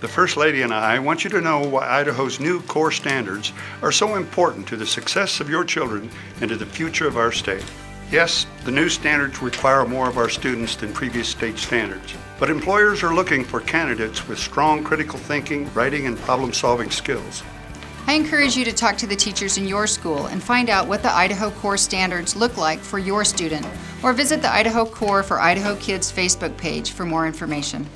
The First Lady and I want you to know why Idaho's new core standards are so important to the success of your children and to the future of our state. Yes, the new standards require more of our students than previous state standards, but employers are looking for candidates with strong critical thinking, writing, and problem solving skills. I encourage you to talk to the teachers in your school and find out what the Idaho Core standards look like for your student, or visit the Idaho Core for Idaho Kids Facebook page for more information.